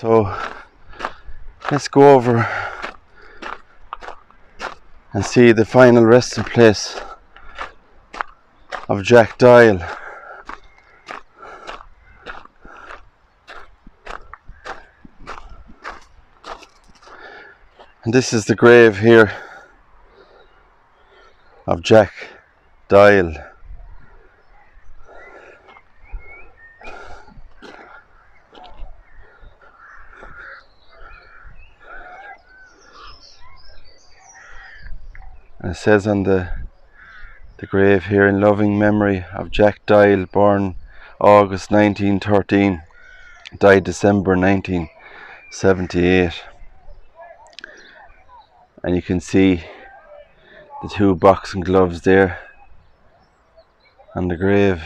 So let's go over and see the final resting place of Jack Doyle. And this is the grave here of Jack Doyle. And it says on the the grave here in loving memory of Jack Doyle, born August 1913, died December 1978. And you can see the two boxing gloves there on the grave.